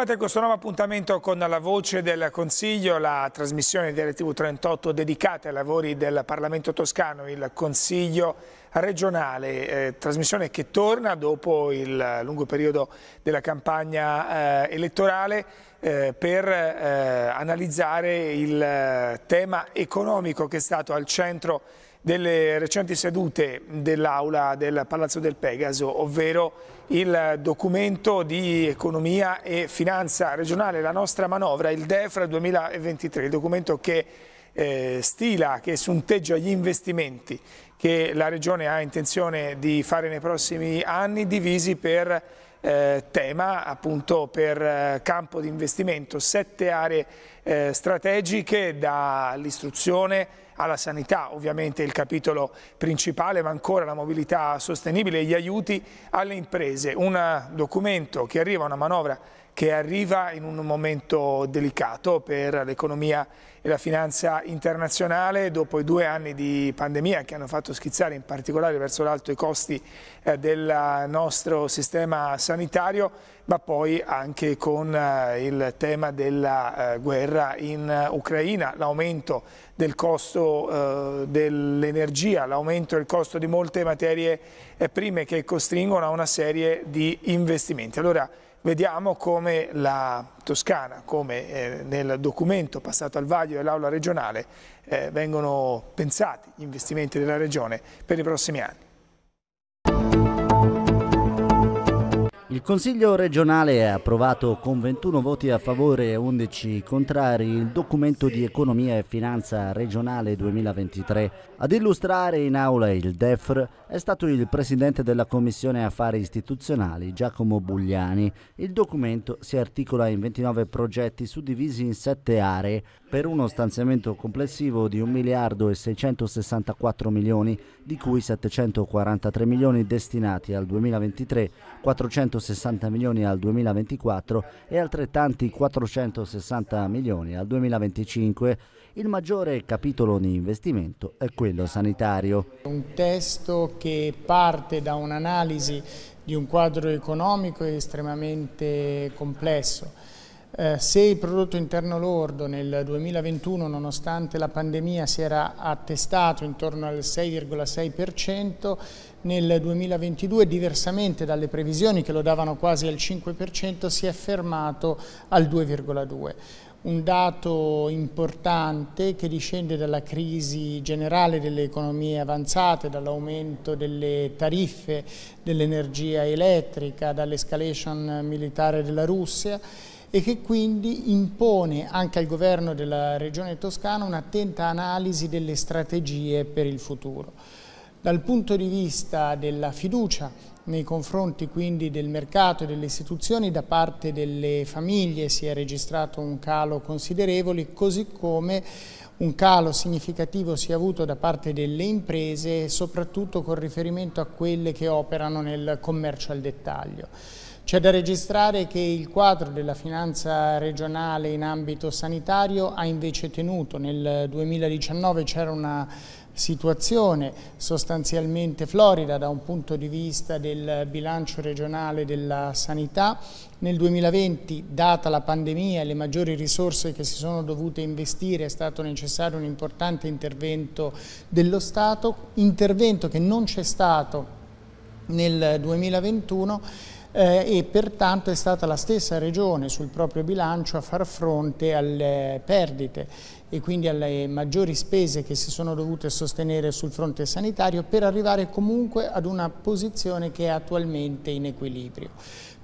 A questo nuovo appuntamento con la voce del Consiglio, la trasmissione di RTV 38 dedicata ai lavori del Parlamento toscano, il Consiglio regionale, eh, trasmissione che torna dopo il lungo periodo della campagna eh, elettorale eh, per eh, analizzare il eh, tema economico che è stato al centro delle recenti sedute dell'Aula del Palazzo del Pegaso, ovvero il documento di economia e finanza regionale, la nostra manovra, il DEFRA 2023, il documento che eh, stila, che sunteggia gli investimenti che la Regione ha intenzione di fare nei prossimi anni, divisi per eh, tema, appunto per eh, campo di investimento, sette aree eh, strategiche dall'istruzione alla sanità, ovviamente il capitolo principale, ma ancora la mobilità sostenibile e gli aiuti alle imprese. Un documento che arriva, una manovra che arriva in un momento delicato per l'economia e la finanza internazionale dopo i due anni di pandemia che hanno fatto schizzare in particolare verso l'alto i costi eh, del nostro sistema sanitario ma poi anche con eh, il tema della eh, guerra in Ucraina, l'aumento del costo dell'energia, l'aumento del costo di molte materie prime che costringono a una serie di investimenti. Allora, vediamo come la Toscana, come eh, nel documento passato al vaglio dell'Aula regionale, eh, vengono pensati gli investimenti della Regione per i prossimi anni. Il Consiglio regionale ha approvato con 21 voti a favore e 11 contrari il documento di economia e finanza regionale 2023. Ad illustrare in aula il DEFR è stato il presidente della Commissione Affari Istituzionali Giacomo Bugliani. Il documento si articola in 29 progetti suddivisi in 7 aree per uno stanziamento complessivo di 1 miliardo e 664 milioni, di cui 743 milioni destinati al 2023, 460 milioni al 2024 e altrettanti 460 milioni al 2025. Il maggiore capitolo di investimento è quello sanitario. Un testo che parte da un'analisi di un quadro economico estremamente complesso eh, se il prodotto interno lordo nel 2021 nonostante la pandemia si era attestato intorno al 6,6%, nel 2022 diversamente dalle previsioni che lo davano quasi al 5% si è fermato al 2,2%. Un dato importante che discende dalla crisi generale delle economie avanzate, dall'aumento delle tariffe dell'energia elettrica, dall'escalation militare della Russia e che quindi impone anche al governo della Regione Toscana un'attenta analisi delle strategie per il futuro. Dal punto di vista della fiducia nei confronti quindi del mercato e delle istituzioni da parte delle famiglie si è registrato un calo considerevole così come un calo significativo si è avuto da parte delle imprese soprattutto con riferimento a quelle che operano nel commercio al dettaglio. C'è da registrare che il quadro della finanza regionale in ambito sanitario ha invece tenuto. Nel 2019 c'era una situazione sostanzialmente florida da un punto di vista del bilancio regionale della sanità. Nel 2020, data la pandemia e le maggiori risorse che si sono dovute investire, è stato necessario un importante intervento dello Stato, intervento che non c'è stato nel 2021 eh, e pertanto è stata la stessa Regione sul proprio bilancio a far fronte alle perdite e quindi alle maggiori spese che si sono dovute sostenere sul fronte sanitario per arrivare comunque ad una posizione che è attualmente in equilibrio.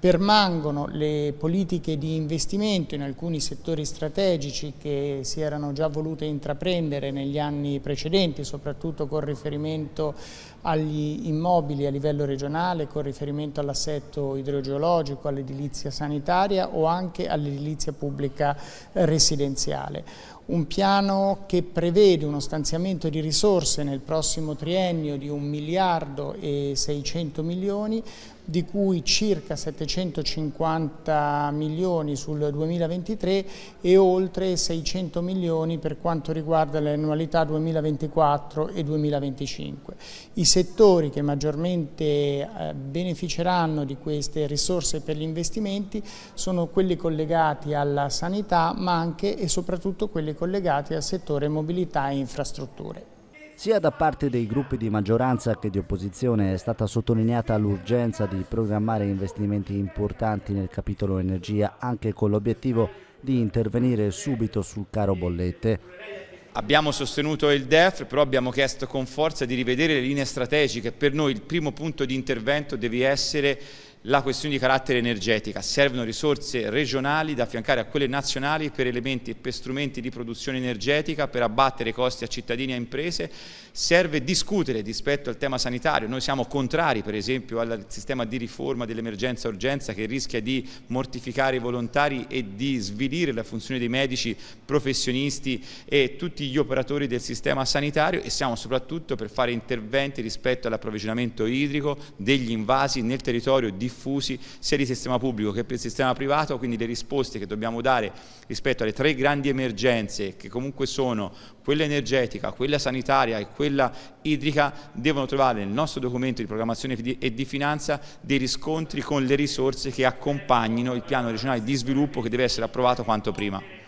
Permangono le politiche di investimento in alcuni settori strategici che si erano già volute intraprendere negli anni precedenti, soprattutto con riferimento agli immobili a livello regionale, con riferimento all'assetto idrogeologico, all'edilizia sanitaria o anche all'edilizia pubblica residenziale un piano che prevede uno stanziamento di risorse nel prossimo triennio di un miliardo e 600 milioni, di cui circa 750 milioni sul 2023 e oltre 600 milioni per quanto riguarda le annualità 2024 e 2025. I settori che maggiormente eh, beneficeranno di queste risorse per gli investimenti sono quelli collegati alla sanità ma anche e soprattutto quelli collegati al settore mobilità e infrastrutture. Sia da parte dei gruppi di maggioranza che di opposizione è stata sottolineata l'urgenza di programmare investimenti importanti nel capitolo energia anche con l'obiettivo di intervenire subito sul caro bollette. Abbiamo sostenuto il DEF, però abbiamo chiesto con forza di rivedere le linee strategiche. Per noi il primo punto di intervento deve essere la questione di carattere energetica. Servono risorse regionali da affiancare a quelle nazionali per elementi e per strumenti di produzione energetica, per abbattere i costi a cittadini e imprese. Serve discutere rispetto al tema sanitario. Noi siamo contrari, per esempio, al sistema di riforma dell'emergenza-urgenza che rischia di mortificare i volontari e di svilire la funzione dei medici professionisti e tutti gli operatori del sistema sanitario e siamo soprattutto per fare interventi rispetto all'approvvigionamento idrico degli invasi nel territorio di diffusi sia di sistema pubblico che per il sistema privato, quindi le risposte che dobbiamo dare rispetto alle tre grandi emergenze che comunque sono quella energetica, quella sanitaria e quella idrica devono trovare nel nostro documento di programmazione e di finanza dei riscontri con le risorse che accompagnino il piano regionale di sviluppo che deve essere approvato quanto prima.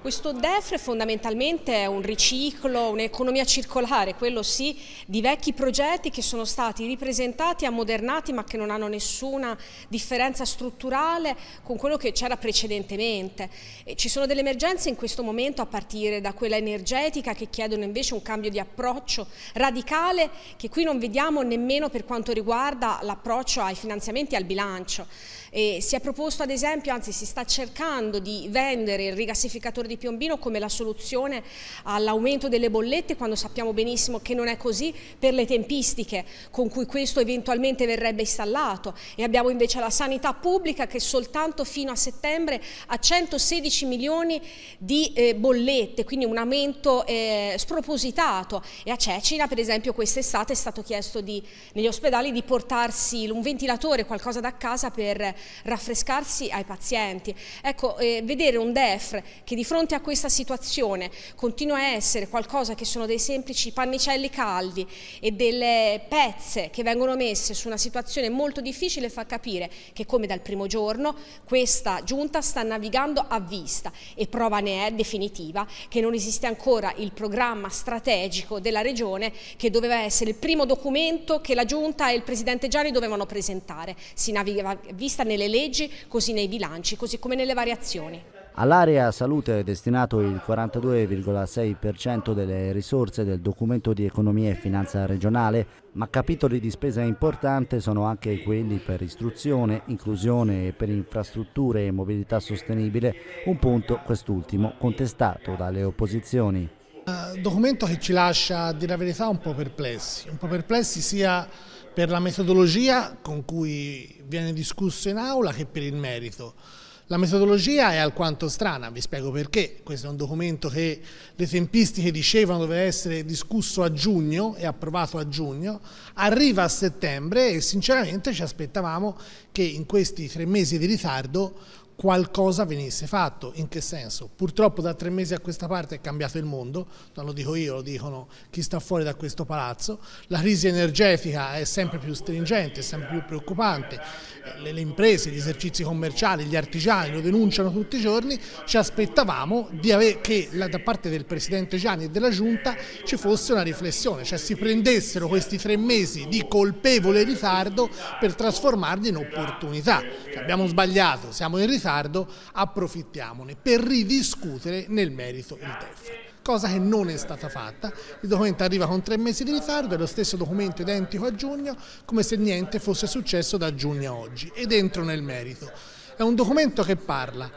Questo DEFRE fondamentalmente è un riciclo, un'economia circolare, quello sì, di vecchi progetti che sono stati ripresentati, ammodernati ma che non hanno nessuna differenza strutturale con quello che c'era precedentemente. E ci sono delle emergenze in questo momento a partire da quella energetica che chiedono invece un cambio di approccio radicale che qui non vediamo nemmeno per quanto riguarda l'approccio ai finanziamenti e al bilancio. E si è proposto ad esempio, anzi si sta cercando di vendere il rigassificatore di Piombino come la soluzione all'aumento delle bollette quando sappiamo benissimo che non è così per le tempistiche con cui questo eventualmente verrebbe installato e abbiamo invece la sanità pubblica che soltanto fino a settembre ha 116 milioni di eh, bollette, quindi un aumento eh, spropositato e a Cecina per esempio quest'estate è stato chiesto di, negli ospedali di portarsi un ventilatore, qualcosa da casa per raffrescarsi ai pazienti. Ecco, eh, vedere un DEF che di fronte a questa situazione continua a essere qualcosa che sono dei semplici pannicelli caldi e delle pezze che vengono messe su una situazione molto difficile fa capire che come dal primo giorno questa giunta sta navigando a vista e prova ne è definitiva che non esiste ancora il programma strategico della regione che doveva essere il primo documento che la giunta e il presidente Gianni dovevano presentare. Si naviga a vista nelle leggi, così nei bilanci, così come nelle variazioni. All'area salute è destinato il 42,6% delle risorse del documento di economia e finanza regionale, ma capitoli di spesa importante sono anche quelli per istruzione, inclusione e per infrastrutture e mobilità sostenibile, un punto quest'ultimo contestato dalle opposizioni. Un documento che ci lascia, a dire la verità, un po' perplessi, un po' perplessi sia per la metodologia con cui viene discusso in aula che per il merito. La metodologia è alquanto strana, vi spiego perché. Questo è un documento che le tempistiche dicevano doveva essere discusso a giugno e approvato a giugno, arriva a settembre e sinceramente ci aspettavamo che in questi tre mesi di ritardo qualcosa venisse fatto. In che senso? Purtroppo da tre mesi a questa parte è cambiato il mondo, non lo dico io, lo dicono chi sta fuori da questo palazzo, la crisi energetica è sempre più stringente, è sempre più preoccupante, le, le imprese, gli esercizi commerciali, gli artigiani lo denunciano tutti i giorni, ci aspettavamo che da parte del Presidente Gianni e della Giunta ci fosse una riflessione, cioè si prendessero questi tre mesi di colpevole ritardo per trasformarli in opportunità. Cioè abbiamo sbagliato, siamo in ritardo, ritardo, approfittiamone per ridiscutere nel merito il DEF cosa che non è stata fatta. Il documento arriva con tre mesi di ritardo, è lo stesso documento identico a giugno, come se niente fosse successo da giugno a oggi. Ed entro nel merito. È un documento che parla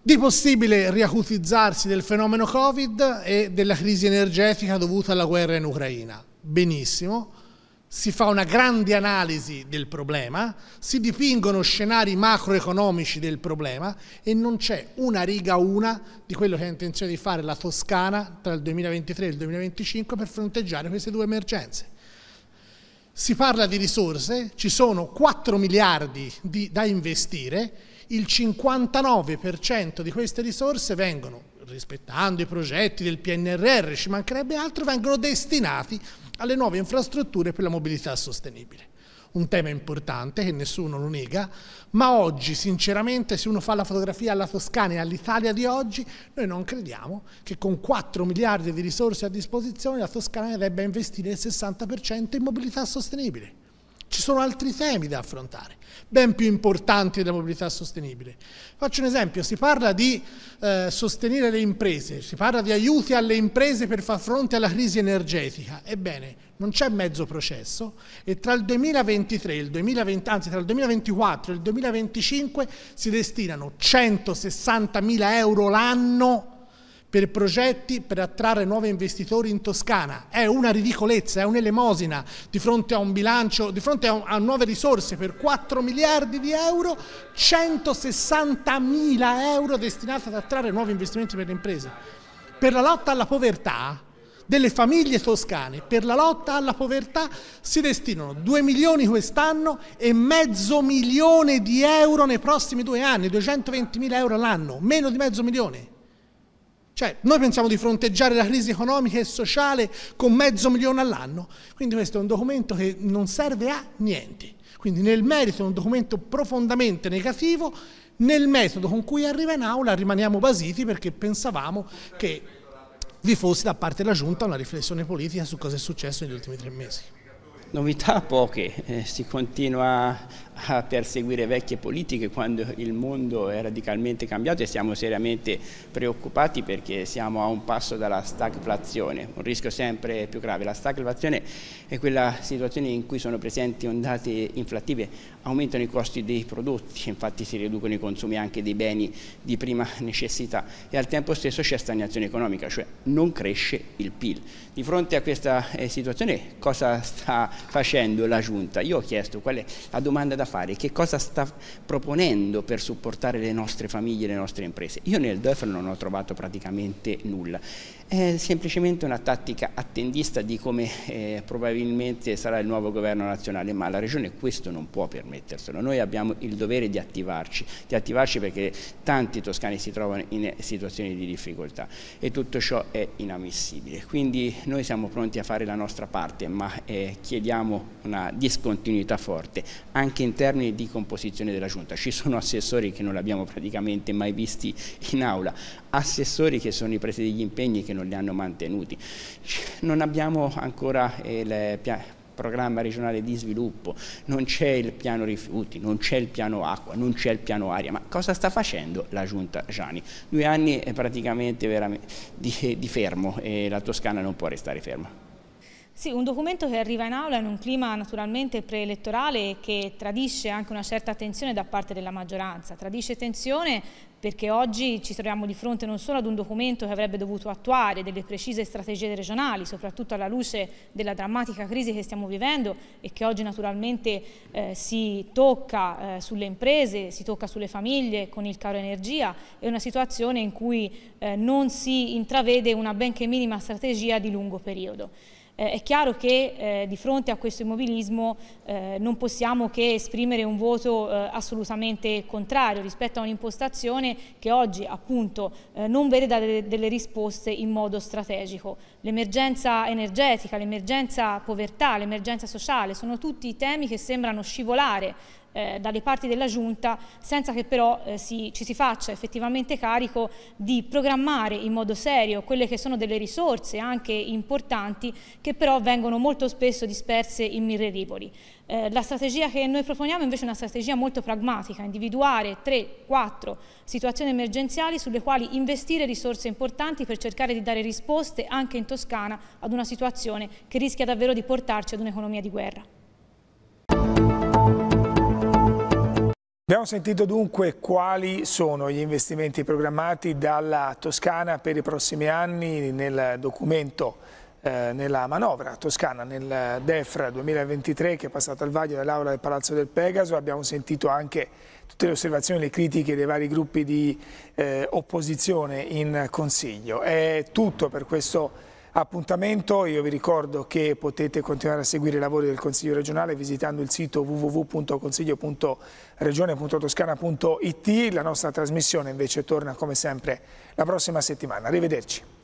di possibile riacutizzarsi del fenomeno Covid e della crisi energetica dovuta alla guerra in Ucraina. Benissimo si fa una grande analisi del problema, si dipingono scenari macroeconomici del problema e non c'è una riga una di quello che ha intenzione di fare la Toscana tra il 2023 e il 2025 per fronteggiare queste due emergenze. si parla di risorse, ci sono 4 miliardi di, da investire, il 59% di queste risorse vengono, rispettando i progetti del PNRR, ci mancherebbe altro, vengono destinati alle nuove infrastrutture per la mobilità sostenibile un tema importante che nessuno lo nega, ma oggi sinceramente se uno fa la fotografia alla Toscana e all'Italia di oggi, noi non crediamo che con 4 miliardi di risorse a disposizione la Toscana debba investire il 60% in mobilità sostenibile. Ci sono altri temi da affrontare, ben più importanti della mobilità sostenibile. Faccio un esempio, si parla di eh, sostenere le imprese, si parla di aiuti alle imprese per far fronte alla crisi energetica. Ebbene, non c'è mezzo processo e tra il 2023 il 2020, anzi tra il 2024 e il 2025 si destinano 160 mila euro l'anno per progetti per attrarre nuovi investitori in Toscana. È una ridicolezza, è un'elemosina di fronte a un bilancio, di fronte a, a nuove risorse per 4 miliardi di euro, 160 mila euro destinati ad attrarre nuovi investimenti per le imprese. Per la lotta alla povertà delle famiglie toscane, per la lotta alla povertà si destinano 2 milioni quest'anno e mezzo milione di euro nei prossimi due anni, 220 mila euro all'anno, meno di mezzo milione. Cioè, noi pensiamo di fronteggiare la crisi economica e sociale con mezzo milione all'anno, quindi questo è un documento che non serve a niente. Quindi nel merito è un documento profondamente negativo, nel metodo con cui arriva in aula rimaniamo basiti perché pensavamo che vi fosse da parte della Giunta una riflessione politica su cosa è successo negli ultimi tre mesi. Novità poche, eh, si continua a perseguire vecchie politiche quando il mondo è radicalmente cambiato e siamo seriamente preoccupati perché siamo a un passo dalla stagflazione, un rischio sempre più grave. La stagflazione è quella situazione in cui sono presenti ondate inflattive, aumentano i costi dei prodotti, infatti si riducono i consumi anche dei beni di prima necessità e al tempo stesso c'è stagnazione economica, cioè non cresce il PIL. Di fronte a questa eh, situazione cosa sta facendo la Giunta? Io ho chiesto qual è la domanda da fare, che cosa sta proponendo per supportare le nostre famiglie, le nostre imprese. Io nel DEF non ho trovato praticamente nulla. È semplicemente una tattica attendista di come eh, probabilmente sarà il nuovo governo nazionale, ma la Regione questo non può permetterselo. Noi abbiamo il dovere di attivarci, di attivarci perché tanti toscani si trovano in situazioni di difficoltà e tutto ciò è inammissibile. Quindi noi siamo pronti a fare la nostra parte, ma eh, chiediamo una discontinuità forte anche in termini di composizione della Giunta. Ci sono assessori che non abbiamo praticamente mai visti in aula, assessori che sono i presi degli impegni che non li hanno mantenuti. Non abbiamo ancora il programma regionale di sviluppo, non c'è il piano rifiuti, non c'è il piano acqua, non c'è il piano aria, ma cosa sta facendo la Giunta Giani? Due anni è praticamente di, di fermo e la Toscana non può restare ferma. Sì, un documento che arriva in aula in un clima naturalmente preelettorale che tradisce anche una certa tensione da parte della maggioranza. Tradisce tensione perché oggi ci troviamo di fronte non solo ad un documento che avrebbe dovuto attuare delle precise strategie regionali, soprattutto alla luce della drammatica crisi che stiamo vivendo e che oggi naturalmente eh, si tocca eh, sulle imprese, si tocca sulle famiglie con il caro energia, è una situazione in cui eh, non si intravede una benché minima strategia di lungo periodo. Eh, è chiaro che eh, di fronte a questo immobilismo eh, non possiamo che esprimere un voto eh, assolutamente contrario rispetto a un'impostazione che oggi appunto eh, non vede delle, delle risposte in modo strategico. L'emergenza energetica, l'emergenza povertà, l'emergenza sociale sono tutti temi che sembrano scivolare eh, dalle parti della Giunta senza che però eh, si, ci si faccia effettivamente carico di programmare in modo serio quelle che sono delle risorse anche importanti che però vengono molto spesso disperse in mille rivoli. Eh, la strategia che noi proponiamo invece è una strategia molto pragmatica, individuare 3-4 situazioni emergenziali sulle quali investire risorse importanti per cercare di dare risposte anche in Toscana ad una situazione che rischia davvero di portarci ad un'economia di guerra. Abbiamo sentito dunque quali sono gli investimenti programmati dalla Toscana per i prossimi anni nel documento, eh, nella manovra toscana, nel DEFRA 2023 che è passato al vaglio dell'Aula del Palazzo del Pegaso. Abbiamo sentito anche tutte le osservazioni e le critiche dei vari gruppi di eh, opposizione in Consiglio. È tutto per questo appuntamento. Io vi ricordo che potete continuare a seguire i lavori del Consiglio regionale visitando il sito www.consiglio.regione.toscana.it. La nostra trasmissione invece torna come sempre la prossima settimana. Arrivederci.